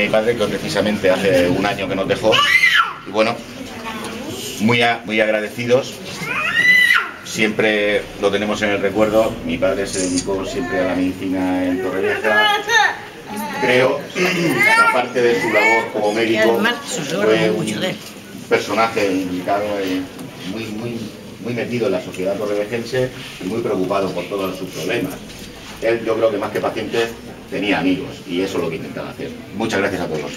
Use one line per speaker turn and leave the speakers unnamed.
mi padre, que precisamente hace un año que nos dejó. Y bueno, muy, muy agradecidos. Siempre lo tenemos en el recuerdo. Mi padre se dedicó siempre a la medicina en Torrevieja. Creo, aparte de su labor como médico, fue un personaje implicado, muy, muy, muy metido en la sociedad torrevejense y muy preocupado por todos sus problemas. Él, yo creo que más que pacientes, tenía amigos y eso es lo que intentaba hacer. Muchas gracias a todos.